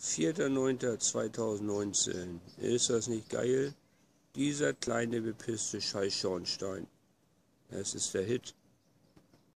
4.9.2019. Ist das nicht geil? Dieser kleine bepisste Scheiß Schornstein. Es ist der Hit.